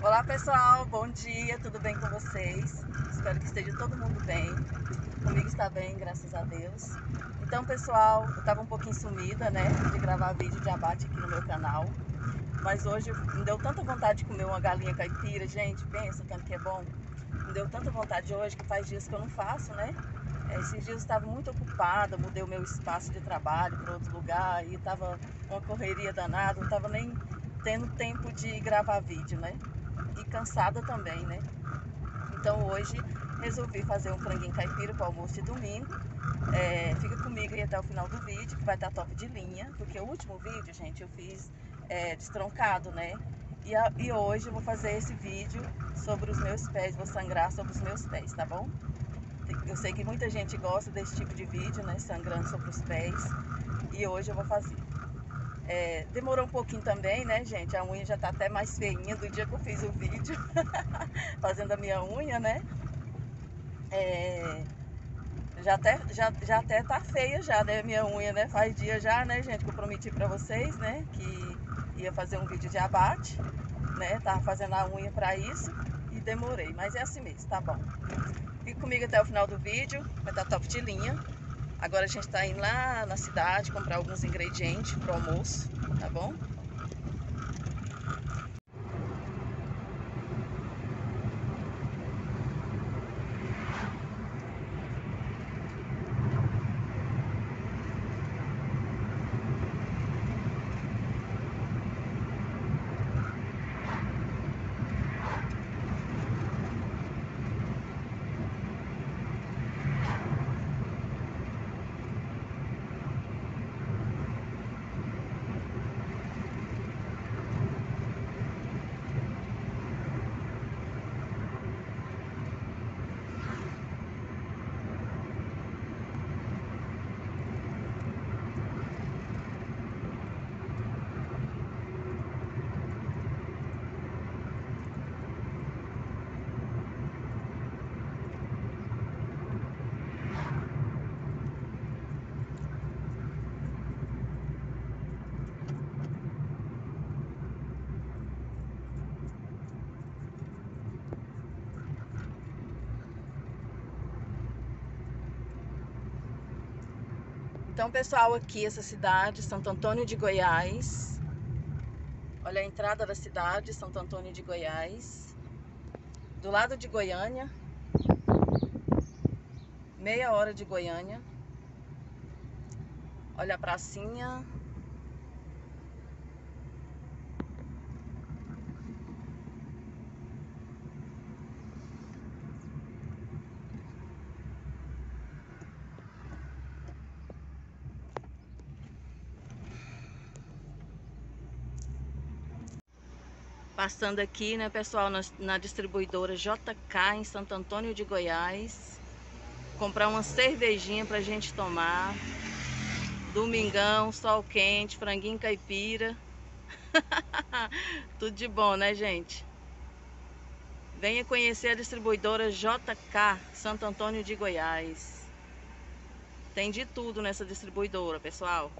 Olá pessoal, bom dia, tudo bem com vocês? Espero que esteja todo mundo bem. Comigo está bem, graças a Deus. Então pessoal, eu estava um pouquinho sumida, né, de gravar vídeo de abate aqui no meu canal. Mas hoje me deu tanta vontade de comer uma galinha caipira, gente, pensa tanto que é bom. Me deu tanta vontade hoje que faz dias que eu não faço, né? É, esses dias eu estava muito ocupada, mudei o meu espaço de trabalho para outro lugar e estava uma correria danada, não estava nem tendo tempo de gravar vídeo, né? E cansada também, né? Então hoje resolvi fazer um franguinho caipira para almoço de domingo. É, fica comigo aí até o final do vídeo, que vai estar top de linha, porque o último vídeo, gente, eu fiz é, destroncado, né? E, a, e hoje eu vou fazer esse vídeo sobre os meus pés, vou sangrar sobre os meus pés, tá bom? Eu sei que muita gente gosta desse tipo de vídeo, né? Sangrando sobre os pés. E hoje eu vou fazer. É, demorou um pouquinho também, né, gente? A unha já tá até mais feinha do dia que eu fiz o vídeo. fazendo a minha unha, né? É, já até, já, já até tá feia já, né, minha unha, né? Faz dia já, né, gente, que eu prometi pra vocês, né? Que ia fazer um vídeo de abate, né? Tava fazendo a unha pra isso e demorei. Mas é assim mesmo, tá bom. Fique comigo até o final do vídeo, vai estar top de linha. Agora a gente está indo lá na cidade comprar alguns ingredientes para o almoço, tá bom? Então, pessoal, aqui essa cidade, Santo Antônio de Goiás. Olha a entrada da cidade, Santo Antônio de Goiás. Do lado de Goiânia. Meia hora de Goiânia. Olha a pracinha. Passando aqui, né, pessoal, na, na, distribuidora JK em Santo Antônio de Goiás. Comprar uma cervejinha pra gente tomar. Domingão, sol quente, franguinho caipira. Tudo de bom, né, gente? Venha conhecer a distribuidora JK Santo Antônio de Goiás. Tem de tudo nessa distribuidora, pessoal.